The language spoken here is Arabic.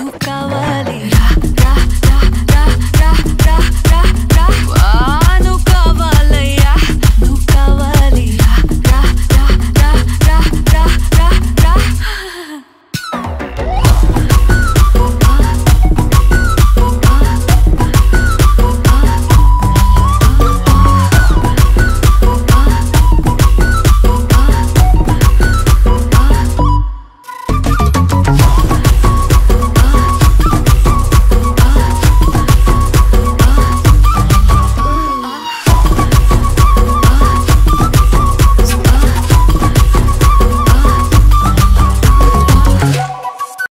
عنك ولي